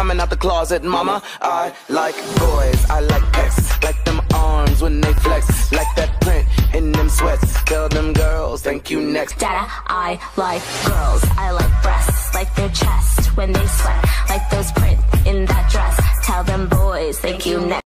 coming out the closet, mama. I like boys, I like pecs, like them arms when they flex, like that print in them sweats. Tell them girls, thank you next. Dada, I like girls, I like breasts, like their chest when they sweat, like those prints in that dress. Tell them boys, thank you next.